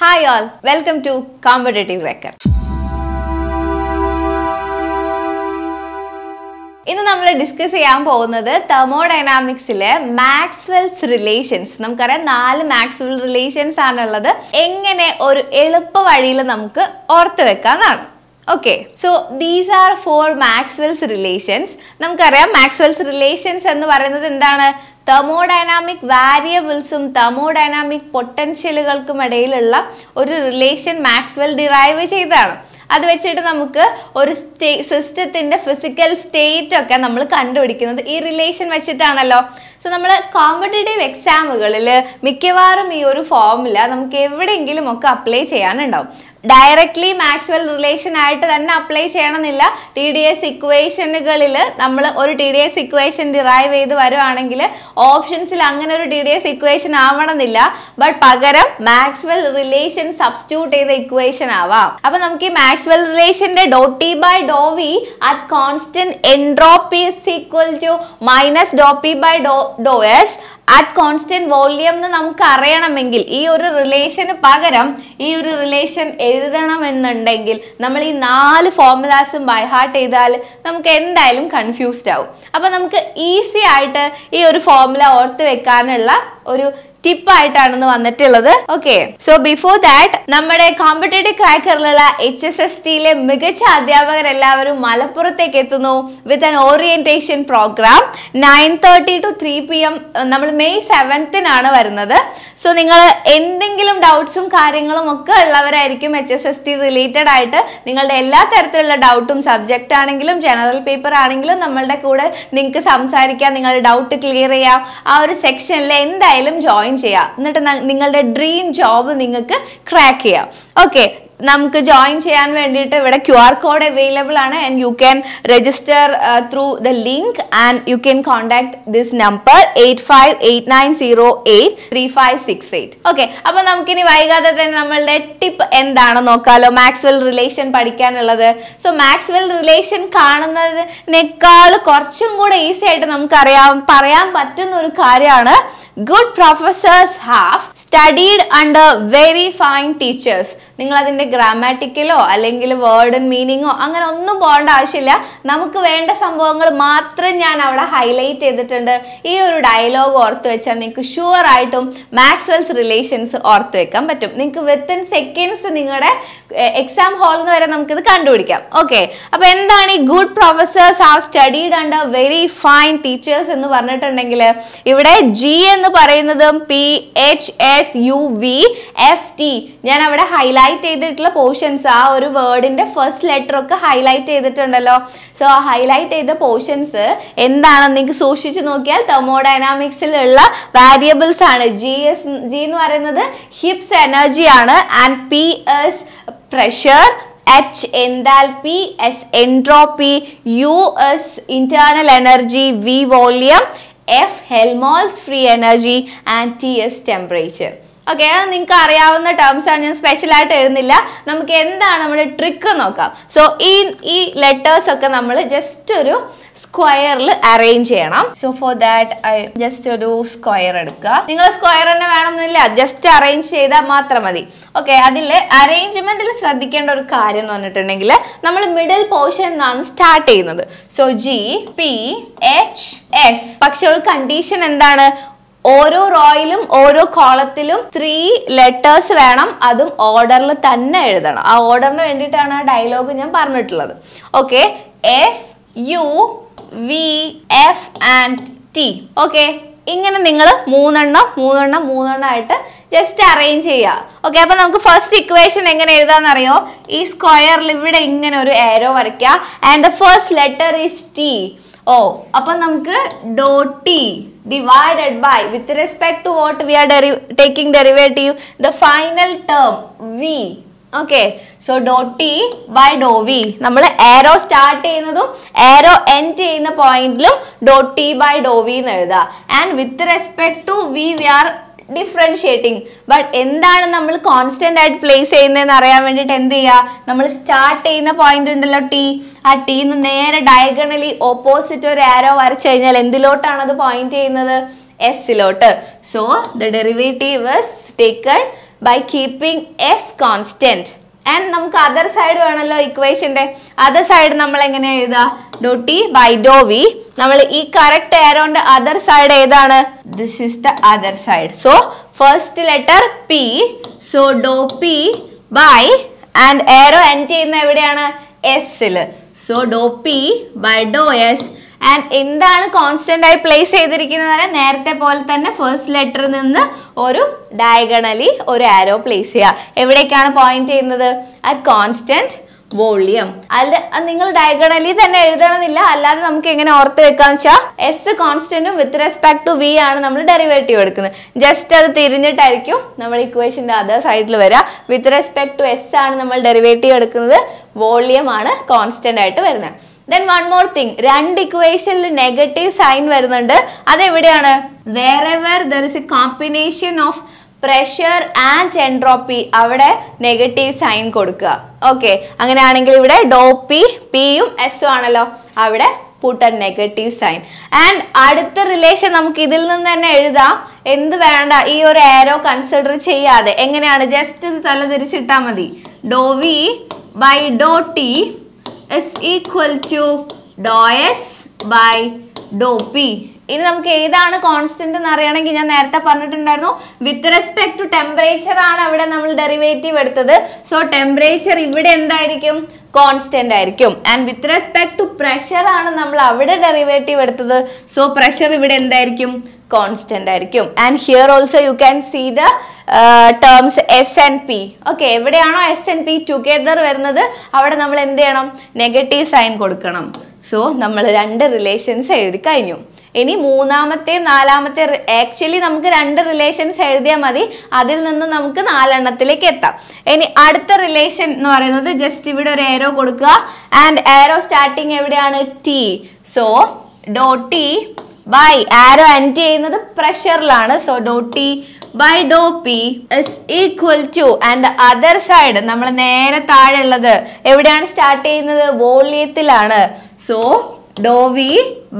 Hi all welcome to competitive cracker ഇന്ന് നമ്മൾ discuss ചെയ്യാൻ പോകുന്നത് തെർമോഡൈനാമിക്സിലെ മാക്സ്വെൽസ് റിലേഷൻസ് നമുക്കറിയാം നാല് മാക്സ്വെൽ റിലേഷൻസ് ആണുള്ളത്. എങ്ങനെ ഒരു എളുപ്പ വഴിയിൽ നമുക്ക് ഓർത്ത് വെക്കാന്നാണ്. Okay so these are four Maxwell's relations നമുക്കറിയാം മാക്സ്വെൽസ് റിലേഷൻസ് എന്ന് പറയുന്നത് എന്താണ്? തെർമോഡൈനാമിക് വാരിയബിൾസും തെർമോഡൈനാമിക് പൊട്ടൻഷ്യലുകൾക്കും ഇടയിലുള്ള ഒരു റിലേഷൻ മാക്സ്വെൽ ഡിറൈവ് ചെയ്തതാണ്. അത് വെച്ചിട്ട് നമുക്ക് ഒരു സ്റ്റേ സിസ്റ്റത്തിന്റെ ഫിസിക്കൽ സ്റ്റേറ്റ് ഒക്കെ നമ്മൾ കണ്ടുപിടിക്കുന്നത് ഈ റിലേഷൻ വെച്ചിട്ടാണല്ലോ. സോ നമ്മൾ കോമ്പറ്റേറ്റീവ് എക്സാമുകളിൽ മിക്കവാറും ഈ ഒരു ഫോർമുല നമുക്ക് എവിടെയെങ്കിലും ഒക്കെ അപ്ലൈ ചെയ്യാനുണ്ടാവും. ഡയറക്ട്ലി മാക്സ്വൽ റിലേഷൻ ആയിട്ട് തന്നെ അപ്ലൈ ചെയ്യണമെന്നില്ല. ടി ഡി എസ് ഇക്വേഷനുകളിൽ നമ്മൾ ഒരു T D S equation derive ചെയ്ത് വരുവാണെങ്കിൽ ഓപ്ഷൻസിൽ അങ്ങനെ ഒരു ടി ഡി എസ് ഇക്വേഷൻ ആവണമെന്നില്ല. ബട്ട് പകരം മാക്സ്വൽ റിലേഷൻ സബ്സ്റ്റിറ്റ്യൂട്ട് ചെയ്ത ഇക്വേഷൻ ആവാം. അപ്പൊ നമുക്ക് ഈ Maxwell റിലേഷന്റെ dow T by dow V at constant entropy is equal to minus dow P by dow dow S at constant volume എന്ന് നമുക്ക് അറിയണമെങ്കിൽ ഈ ഒരു റിലേഷന് പകരം ഈ ഒരു റിലേഷൻ എഴുതണമെന്നുണ്ടെങ്കിൽ നമ്മൾ ഈ നാല് ഫോർമുലാസും ബൈ ഹാർട്ട് ചെയ്താൽ നമുക്ക് എന്തായാലും കൺഫ്യൂസ്ഡ് ആവും. അപ്പം നമുക്ക് ഈസി ആയിട്ട് ഈ ഒരു ഫോർമുല ഓർത്ത് വെക്കാനുള്ള ഒരു ടിപ്പ് ആയിട്ടാണ് വന്നിട്ടുള്ളത്. ഓക്കെ സോ ബിഫോർ ദാറ്റ് നമ്മുടെ കോമ്പറ്റേറ്റീവ് ക്രാക്കറിലുള്ള എച്ച് എസ് എസ് ടിയിലെ മികച്ച അധ്യാപകർ എല്ലാവരും മലപ്പുറത്തേക്ക് എത്തുന്നു with an orientation program nine thirty to three P M നമ്മൾ മെയ് സെവൻത്തിനാണ് വരുന്നത്. സോ നിങ്ങൾ എന്തെങ്കിലും ഡൗട്ട്സും കാര്യങ്ങളും ഒക്കെ ഉള്ളവരായിരിക്കും H S S T related ആയിട്ട് നിങ്ങളുടെ എല്ലാ തരത്തിലുള്ള ഡൗട്ടും സബ്ജക്റ്റ് ആണെങ്കിലും ജനറൽ പേപ്പർ ആണെങ്കിലും നമ്മളുടെ കൂടെ നിങ്ങൾക്ക് സംസാരിക്കാം നിങ്ങളുടെ ഡൗട്ട് ക്ലിയർ ചെയ്യാം. ആ ഒരു സെക്ഷനിൽ എന്തായാലും ജോയിൻ ചെയ്യാം. എന്നിട്ട് നിങ്ങളുടെ ഡ്രീം ജോബ് നിങ്ങൾക്ക് ക്രാക്ക് ചെയ്യാം. ഓക്കെ നമുക്ക് ജോയിൻ ചെയ്യാൻ വേണ്ടിയിട്ട് ഇവിടെ ക്യു ആർ കോഡ് അവൈലബിൾ ആണ് and you can register through the link and you can contact this number eight five eight nine zero eight three five six eight okay അപ്പൊ നമുക്കിനി വൈകാതെ തന്നെ നമ്മളുടെ ടിപ്പ് എന്താണെന്ന് നോക്കാലോ. മാക്സ്വെൽ റിലേഷൻ പഠിക്കാനുള്ളത്. So Maxwell relation കാണുന്നതിനേക്കാൾ കുറച്ചും കൂടെ ഈസി ആയിട്ട് നമുക്കറിയാം പറയാൻ പറ്റുന്ന ഒരു കാര്യമാണ്. Good professors have studied under very fine teachers നിങ്ങൾ അതിന്റെ ഗ്രാമാറ്റിക്കലോ അല്ലെങ്കിൽ വേർഡ് മീനിങ്ങോ അങ്ങനെ ഒന്നും പോകേണ്ട ആവശ്യമില്ല. നമുക്ക് വേണ്ട സംഭവങ്ങൾ മാത്രം ഞാൻ അവിടെ ഹൈലൈറ്റ് ചെയ്തിട്ടുണ്ട്. ഈ ഒരു ഡയലോഗ് ഓർത്ത് വെച്ചാൽ നിങ്ങൾക്ക് ഷുവർ ആയിട്ടും മാക്സ്വെൽസ് റിലേഷൻസ് ഓർത്ത് വെക്കാൻ പറ്റും. നിങ്ങൾക്ക് വിത്തിൻ സെക്കൻഡ്സ് നിങ്ങളുടെ എക്സാം ഹാളിൽ നിന്ന് വരെ നമുക്കിത് കണ്ടുപിടിക്കാം. ഓക്കെ അപ്പൊ എന്താണ് ഈ good professors have studied under very fine teachers എന്ന് പറഞ്ഞിട്ടുണ്ടെങ്കിൽ ഇവിടെ ജി എന്ന് പറയുന്നത് P H S U V F T ഞാൻ അവിടെ ഹൈലൈറ്റ് ചെയ്തിട്ടുള്ള പോർഷൻസ് ആ ഒരു വേർഡിന്റെ ഫസ്റ്റ് ലെറ്റർ ഒക്കെ ഹൈലൈറ്റ് ചെയ്തിട്ടുണ്ടല്ലോ. സോ ആ ഹൈലൈറ്റ് ചെയ്ത പോർഷൻസ് എന്താണെന്ന് നിങ്ങൾക്ക് സൂക്ഷിച്ചു നോക്കിയാൽ തെർമോഡൈനാമിക്സിലുള്ള വാരിയബിൾസ് ആണ്. ജി എസ് ജി എന്ന് പറയുന്നത് ഹിപ്സ് എനർജി ആണ്. And P is pressure H enthalpy S entropy U is internal energy V volume F Helmholtz free energy and T is temperature. Okay അത് നിങ്ങൾക്ക് അറിയാവുന്ന ടേംസ് ആണ്. ഞാൻ സ്പെഷ്യൽ ആയിട്ട് എഴുതുന്നില്ല. നമുക്ക് എന്താണ് നമ്മുടെ ട്രിക്ക് നോക്കാം. സോ ഈ ഈ ലെറ്റേഴ്സ് ഒക്കെ നമ്മൾ ജസ്റ്റ് ഒരു സ്ക്വയറിൽ അറേഞ്ച് ചെയ്യണം. So for that I just ഒരു സ്ക്വയർ എടുക്കുക. നിങ്ങൾ സ്ക്വയർ തന്നെ വേണമെന്നില്ല. ജസ്റ്റ് അറേഞ്ച് ചെയ്താൽ മാത്രം മതി. ഓക്കെ അതിൽ അറേഞ്ച്മെന്റിൽ ശ്രദ്ധിക്കേണ്ട ഒരു കാര്യം എന്ന് പറഞ്ഞിട്ടുണ്ടെങ്കിൽ നമ്മൾ മിഡിൽ പോർഷൻ നിന്നാണ് സ്റ്റാർട്ട് ചെയ്യുന്നത്. So G P H S പക്ഷെ ഒരു കണ്ടീഷൻ എന്താണ്? ഓരോ റോയിലും ഓരോ കോളത്തിലും ത്രീ ലെറ്റേഴ്സ് വേണം. അതും ഓർഡറിൽ തന്നെ എഴുതണം. ആ ഓർഡറിന് വേണ്ടിയിട്ടാണ് ആ ഡയലോഗ് ഞാൻ പറഞ്ഞിട്ടുള്ളത്. Okay S U V F and T okay ഇങ്ങനെ നിങ്ങൾ മൂന്നെണ്ണം മൂന്നെണ്ണം മൂന്നെണ്ണം ആയിട്ട് ജസ്റ്റ് അറേഞ്ച് ചെയ്യുക ഓക്കെ അപ്പൊ നമുക്ക് ഫസ്റ്റ് ഇക്വേഷൻ എങ്ങനെ എഴുതാന്നറിയോ? ഈ സ്ക്വയറിൽ ഇവിടെ ഇങ്ങനെ ഒരു ഏരോ വരയ്ക്കുക and the first letter is T ഓ അപ്പൊ നമുക്ക് dow T divided by with respect to what we are taking derivative the final term V okay so dot T by dow V നമ്മൾ ഏരോ സ്റ്റാർട്ട് ചെയ്യുന്നതും arrow end ചെയ്യുന്ന പോയിന്റിലും dot T by dow V എന്ന് എഴുതാം. And with respect to V we are differentiating but എന്താണ് നമ്മൾ constant ആയിട്ട് place ചെയ്യുന്നതെന്ന് അറിയാൻ വേണ്ടിയിട്ട് എന്ത് ചെയ്യുക? നമ്മൾ സ്റ്റാർട്ട് ചെയ്യുന്ന പോയിന്റ് ഉണ്ടല്ലോ ടി ആ ടീന്ന് നേരെ ഡയഗണലി ഓപ്പോസിറ്റ് ഒരു ആരോ വരച്ചു കഴിഞ്ഞാൽ എന്തിലോട്ടാണ് അത് പോയിന്റ് ചെയ്യുന്നത്? എസിലോട്ട് so the derivative taken by keeping S constant and നമുക്ക് അതർ സൈഡ് വേണമല്ലോ ഇക്വേഷന്റെ അതർ സൈഡ് നമ്മൾ എങ്ങനെ എഴുതുക? Dow T by dow V നമ്മൾ ഈ കറക്റ്റ് ഏരോന്റെ അതർ സൈഡ് ഏതാണ്? This is the other side so first letter P so dow P by and arrow end ചെയ്യുന്ന എവിടെയാണ്? എസ്സിൽ so dow P by dow S and എന്താണ് constant ആയി place ചെയ്തിരിക്കുന്നത് നേരത്തെ പോലെ തന്നെ ഫസ്റ്റ് ലെറ്ററിൽ നിന്ന് ഒരു ഡയഗണലി ഒരു ആരോ പ്ലേസ് ചെയ്യുക. എവിടേക്കാണ് പോയിന്റ് ചെയ്യുന്നത്? അറ്റ് കോൺസ്റ്റന്റ് വോളിയം അല്ല നിങ്ങൾ ഡയഗണലി തന്നെ എഴുതണമെന്നില്ല. അല്ലാതെ നമുക്ക് എങ്ങനെ ഓർത്ത് വെക്കാന്ന് വെച്ചാൽ എസ് കോൺസ്റ്റന്റും വിത്ത് റെസ്പെക്ട് ടു വി ആണ് നമ്മൾ ഡെറിവേറ്റീവ് എടുക്കുന്നത്. ജസ്റ്റ് അത് തിരിഞ്ഞിട്ടായിരിക്കും നമ്മൾ ഇക്വേഷന്റെ അതർ സൈഡിൽ വരിക വിത്ത് റെസ്പെക്ട് ടു എസ് ആണ് നമ്മൾ ഡെറിവേറ്റീവ് എടുക്കുന്നത്. വോളിയം ആണ് കോൺസ്റ്റന്റ് ആയിട്ട് വരുന്നത്. ദെൻ വൺ മോർ തിങ് രണ്ട് ഇക്വേഷനിൽ നെഗറ്റീവ് സൈൻ വരുന്നുണ്ട്. അതെവിടെയാണ്? വേറെ where there is a combination of pressure and entropy അവിടെ നെഗറ്റീവ് സൈൻ കൊടുക്കുക. ഓക്കെ അങ്ങനെയാണെങ്കിൽ ഇവിടെ ഡോ പി പിയും എസും ആണല്ലോ. അവിടെ put a negative sign and അടുത്ത റിലേഷൻ നമുക്ക് ഇതിൽ നിന്ന് തന്നെ എഴുതാം. എന്ത് വേണ്ട? ഈ ഒരു ആരോ കൺസിഡർ ചെയ്യാതെ. എങ്ങനെയാണ്? ജസ്റ്റ് ഇത് തല തിരിച്ചിട്ടാൽ മതി. Dow V by dow T is equal to dow s by dow p. ഇനി നമുക്ക് ഏതാണ് കോൺസ്റ്റന്റ് എന്ന് അറിയണമെങ്കിൽ ഞാൻ നേരത്തെ പറഞ്ഞിട്ടുണ്ടായിരുന്നു. വിത്ത് റെസ്പെക്ട് ടു ടെമ്പറേച്ചർ ആണ് അവിടെ നമ്മൾ ഡെറിവേറ്റീവ് എടുത്തത്. സോ ടെമ്പറേച്ചർ ഇവിടെ എന്തായിരിക്കും? കോൺസ്റ്റന്റ് ആയിരിക്കും. And with respect to pressure ആണ് നമ്മൾ അവിടെ ഡെറിവേറ്റീവ് എടുത്തത്. സോ പ്രഷർ ഇവിടെ എന്തായിരിക്കും? കോൺസ്റ്റന്റ് ആയിരിക്കും. And here also you can see the terms S and P okay എവിടെയാണോ എസ് എൻ പി ടുഗെദർ വരുന്നത് അവിടെ നമ്മൾ എന്ത് ചെയ്യണം? നെഗറ്റീവ് സൈൻ കൊടുക്കണം. സോ നമ്മൾ രണ്ട് റിലേഷൻസ് എഴുതി കഴിഞ്ഞു. ഇനി മൂന്നാമത്തെ നാലാമത്തെ ആക്ച്വലി നമുക്ക് രണ്ട് റിലേഷൻസ് എഴുതിയാൽ മതി. അതിൽ നിന്ന് നമുക്ക് നാലെണ്ണത്തിലേക്ക് എത്താം. ഇനി അടുത്ത റിലേഷൻ എന്ന് പറയുന്നത് ജസ്റ്റ് ഇവിടെ ഒരു ഏരോ കൊടുക്കുക. ആൻഡ് ഏരോ സ്റ്റാർട്ടിങ് എവിടെയാണ്? T so dot T by arrow end ചെയ്യുന്നത് പ്രഷറിലാണ് so dow T by dow P is equal to and other side നമ്മൾ നേരെ താഴെ ഉള്ളത് എവിടെയാണ് സ്റ്റാർട്ട് ചെയ്യുന്നത്? വോളിയത്തിലാണ്. So dow V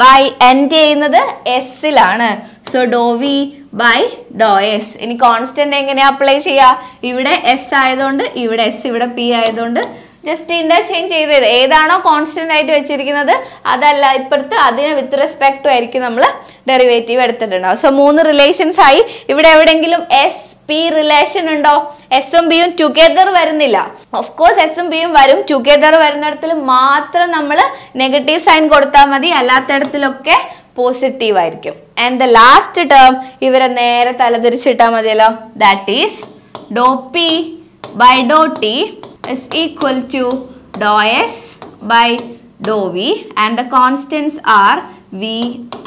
by end ചെയ്യുന്നത് എസിലാണ് so dow V by dow S ഇനി constant എങ്ങനെയാ അപ്ലൈ ചെയ്യുക ഇവിടെ എസ് ആയതുകൊണ്ട് ഇവിടെ എസ് ഇവിടെ പി ആയതുകൊണ്ട് ജസ്റ്റ് ഇന്റർചേഞ്ച് തരും ഏതാണോ കോൺസ്റ്റന്റ് ആയിട്ട് വെച്ചിരിക്കുന്നത് അതല്ല ഇപ്പുറത്ത് അതിന് വിത്ത് റെസ്പെക്ട് ടു ആയിരിക്കും നമ്മൾ ഡെറിവേറ്റീവ് എടുത്തിട്ടുണ്ടാവും സോ മൂന്ന് റിലേഷൻസ് ആയി. ഇവിടെ എവിടെയെങ്കിലും എസ് പി റിലേഷൻ ഉണ്ടോ? എസും ബിയും ടുഗെദർ വരുന്നില്ല. ഓഫ് കോഴ്സ് എസും ബിയും വരും. ടുഗെദർ വരുന്നിടത്തിൽ മാത്രം നമ്മൾ നെഗറ്റീവ് സൈൻ കൊടുത്താൽ മതി. അല്ലാത്തിടത്തിലൊക്കെ പോസിറ്റീവ് ആയിരിക്കും. ആൻഡ് ദ ലാസ്റ്റ് ടേം ഇവരെ നേരെ തലതിരിച്ചിട്ടാൽ മതിയല്ലോ. That is dow P by dow T is equal to dou s by dou v and the constants are v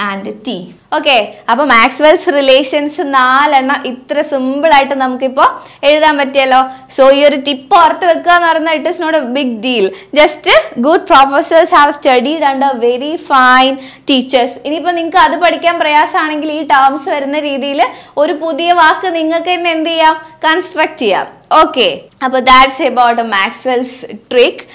and t okay അപ്പൊ മാക്സ്വെൽസ് റിലേഷൻസ് നാലെണ്ണം ഇത്ര സിമ്പിൾ ആയിട്ട് നമുക്കിപ്പോൾ എഴുതാൻ പറ്റിയല്ലോ. സോ ഈ ഒരു ടിപ്പ് ഓർത്ത് വെക്കുക എന്ന് പറയുന്നത് it is not a big deal just good professors have studied under very fine teachers ഇനിയിപ്പോൾ നിങ്ങൾക്ക് അത് പഠിക്കാൻ പ്രയാസമാണെങ്കിൽ ഈ ടേംസ് വരുന്ന രീതിയിൽ ഒരു പുതിയ വാക്ക് നിങ്ങൾക്ക് തന്നെ എന്ത് ചെയ്യാം? കൺസ്ട്രക്ട് ചെയ്യാം. ഓക്കെ അപ്പോൾ that's about Maxwell's trick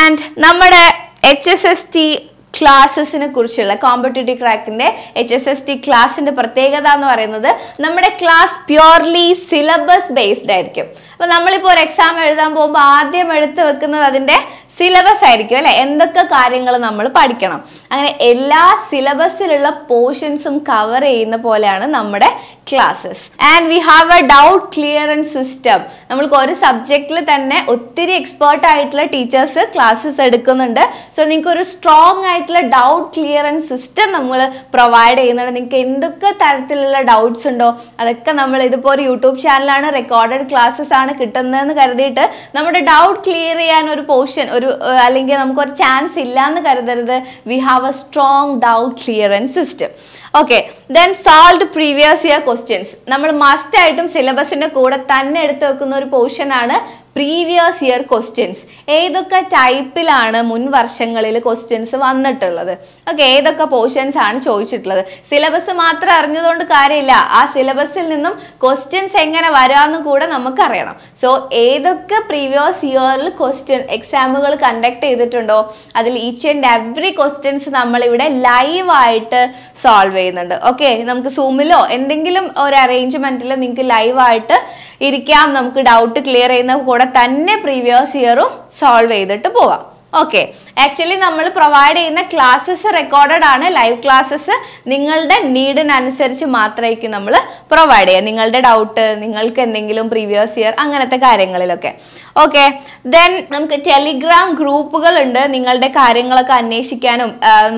and നമ്മുടെ എച്ച് എസ് എസ് ടി ക്ലാസ്സസിനെ കുറിച്ചുള്ള കോമ്പറ്റേറ്റീവ് ക്രാക്കിന്റെ എച്ച് എസ് എസ് ടി ക്ലാസ്സിന്റെ പ്രത്യേകത എന്ന് പറയുന്നത് നമ്മുടെ ക്ലാസ് പ്യുവർലി സിലബസ് ബേസ്ഡ് ആയിരിക്കും. അപ്പൊ നമ്മളിപ്പോൾ ഒരു എക്സാം എഴുതാൻ പോകുമ്പോൾ ആദ്യം എടുത്ത് വെക്കുന്നത് അതിന്റെ സിലബസ് ആയിരിക്കും അല്ലെ? എന്തൊക്കെ കാര്യങ്ങൾ നമ്മൾ പഠിക്കണം? അങ്ങനെ എല്ലാ സിലബസിലുള്ള പോർഷൻസും കവർ ചെയ്യുന്ന പോലെയാണ് നമ്മുടെ classes and we have a doubt clearance system നമ്മൾക്ക് ഒരു സബ്ജക്റ്റിൽ തന്നെ ഒത്തിരി എക്സ്പേർട്ട് ആയിട്ടുള്ള ടീച്ചേഴ്സ് ക്ലാസ്സസ് എടുക്കുന്നുണ്ട്. സോ നിങ്ങൾക്ക് ഒരു സ്ട്രോങ് ആയിട്ടുള്ള ഡൗട്ട് ക്ലിയറൻസ് സിസ്റ്റം നമ്മൾ പ്രൊവൈഡ് ചെയ്യുന്നുണ്ട്. നിങ്ങൾക്ക് എന്തൊക്കെ തരത്തിലുള്ള ഡൗട്ട്സ് ഉണ്ടോ? അതൊക്കെ നമ്മൾ ഇതിപ്പോൾ ഒരു യൂട്യൂബ് ചാനലാണ് റെക്കോർഡഡ് ക്ലാസ്സസ് ആണ് കിട്ടുന്നതെന്ന് കരുതിയിട്ട് നമ്മുടെ ഡൗട്ട് ക്ലിയർ ചെയ്യാൻ ഒരു പോർഷൻ ഒരു ഏഹ്, അല്ലെങ്കിൽ നമുക്കൊരു ചാൻസ് ഇല്ല എന്ന് കരുതരുത്. We have a strong doubt clearance system okay then solve previous year questions നമ്മൾ മസ്റ്റ് ആയിട്ടും സിലബസിന്റെ കൂടെ തന്നെ എടുത്തു വെക്കുന്ന ഒരു പോർഷൻ ആണ് പ്രീവിയസ് ഇയർ ക്വസ്റ്റ്യൻസ് ഏതൊക്കെ ടൈപ്പിലാണ് മുൻ വർഷങ്ങളിൽ ക്വസ്റ്റ്യൻസ് വന്നിട്ടുള്ളത്? ഓക്കെ ഏതൊക്കെ പോർഷൻസ് ആണ് ചോദിച്ചിട്ടുള്ളത്? സിലബസ് മാത്രം അറിഞ്ഞതുകൊണ്ട് കാര്യമില്ല. ആ സിലബസിൽ നിന്നും ക്വസ്റ്റ്യൻസ് എങ്ങനെ വരാമെന്ന് കൂടെ നമുക്കറിയണം സോ ഏതൊക്കെ പ്രീവിയസ് ഇയറിൽ ക്വസ്റ്റ്യൻ എക്സാമുകൾ കണ്ടക്ട് ചെയ്തിട്ടുണ്ടോ? അതിൽ ഈച്ച് ആൻഡ് എവറി ക്വസ്റ്റ്യൻസ് നമ്മളിവിടെ ലൈവായിട്ട് സോൾവ് ചെയ്യുന്നുണ്ട്. ഓക്കെ നമുക്ക് സൂമിലോ എന്തെങ്കിലും ഒരു അറേഞ്ച്മെന്റിൽ നിങ്ങൾക്ക് ലൈവായിട്ട് ഇരിക്കാം. നമുക്ക് ഡൗട്ട് ക്ലിയർ ചെയ്യുന്ന കൂടെ തന്നെ പ്രീവിയസ് ഇയറും സോൾവ് ചെയ്തിട്ട് പോവാം. ഓക്കെ ആക്ച്വലി നമ്മൾ പ്രൊവൈഡ് ചെയ്യുന്ന ക്ലാസ്സസ് റെക്കോർഡഡ് ആണ്. ലൈവ് ക്ലാസ്സസ് നിങ്ങളുടെ നീഡിനനുസരിച്ച് മാത്രമായിരിക്കും നമ്മൾ പ്രൊവൈഡ് ചെയ്യുക. നിങ്ങളുടെ ഡൗട്ട് നിങ്ങൾക്ക് എന്തെങ്കിലും പ്രീവിയസ് ഇയർ അങ്ങനത്തെ കാര്യങ്ങളിലൊക്കെ. ഓക്കെ ദെൻ നമുക്ക് ടെലിഗ്രാം ഗ്രൂപ്പുകൾ ഉണ്ട്. നിങ്ങളുടെ കാര്യങ്ങളൊക്കെ അന്വേഷിക്കാനും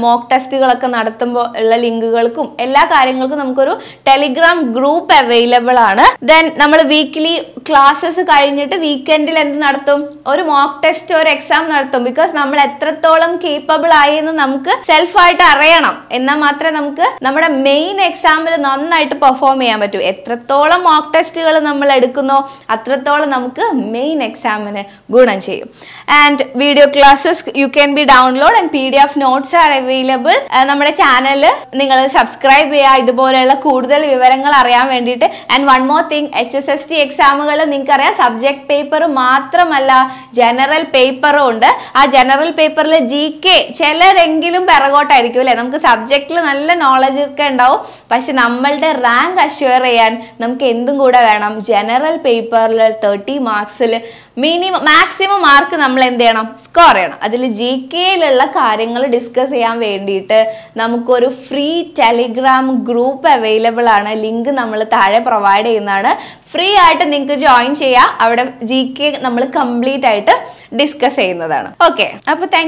മോക്ക് ടെസ്റ്റുകളൊക്കെ നടത്തുമ്പോൾ ഉള്ള ലിങ്കുകൾക്കും എല്ലാ കാര്യങ്ങൾക്കും നമുക്കൊരു ടെലിഗ്രാം ഗ്രൂപ്പ് അവൈലബിൾ ആണ്. ദെൻ നമ്മൾ വീക്ക്ലി ക്ലാസ്സസ് കഴിഞ്ഞിട്ട് വീക്കെൻഡിൽ എന്ത് നടത്തും? ഒരു മോക്ക് ടെസ്റ്റ് ഒരു എക്സാം നടത്തും. ബിക്കോസ് നമ്മൾ എത്രത്തോളം കേപ്പബിൾ ആയി എന്ന് നമുക്ക് സെൽഫായിട്ട് അറിയണം. എന്നാൽ മാത്രമേ നമുക്ക് നമ്മുടെ മെയിൻ എക്സാമിൽ നന്നായിട്ട് പെർഫോം ചെയ്യാൻ പറ്റൂ. എത്രത്തോളം മോക്ക് ടെസ്റ്റുകൾ നമ്മൾ എടുക്കുന്നോ അത്രത്തോളം നമുക്ക് മെയിൻ എക്സാമിന് ഗുണം ചെയ്യും. And video classes you can be download and P D F notes are available നമ്മുടെ ചാനൽ നിങ്ങൾ സബ്സ്ക്രൈബ് ചെയ്യുക. ഇതുപോലെയുള്ള കൂടുതൽ വിവരങ്ങൾ അറിയാൻ വേണ്ടിയിട്ട്. And one more thing H S S T എക്സാമുകൾ നിങ്ങൾക്കറിയാം. സബ്ജക്ട് പേപ്പർ മാത്രമല്ല ജനറൽ പേപ്പറും ഉണ്ട്. ആ ജനറൽ പേപ്പറിൽ ജി കെ ചിലരെങ്കിലും പിറകോട്ടായിരിക്കും അല്ലേ? നമുക്ക് സബ്ജക്റ്റിൽ നല്ല നോളജ് ഒക്കെ ഉണ്ടാവും. പക്ഷെ നമ്മളുടെ റാങ്ക് അഷ്യൂർ ചെയ്യാൻ നമുക്ക് എന്തും കൂടെ വേണം. ജനറൽ പേപ്പറിൽ തേർട്ടി മാർക്സിൽ മിനിമം മാക്സിമം മാർക്ക് നമ്മൾ എന്ത് ചെയ്യണം? സ്കോർ ചെയ്യണം. അതിൽ ജി കെയിലുള്ള കാര്യങ്ങൾ ഡിസ്കസ് ചെയ്യാൻ വേണ്ടിയിട്ട് നമുക്കൊരു ഫ്രീ ടെലിഗ്രാം ഗ്രൂപ്പ് അവൈലബിൾ ആണ്. ലിങ്ക് നമ്മൾ താഴെ പ്രൊവൈഡ് ചെയ്യുന്നതാണ്. ഫ്രീ ആയിട്ട് നിങ്ങൾക്ക് ജോയിൻ ചെയ്യാം. അവിടെ ജി കെ നമ്മൾ കംപ്ലീറ്റ് ആയിട്ട് ഡിസ്കസ് ചെയ്യുന്നതാണ്. ഓക്കെ അപ്പോൾ താങ്ക്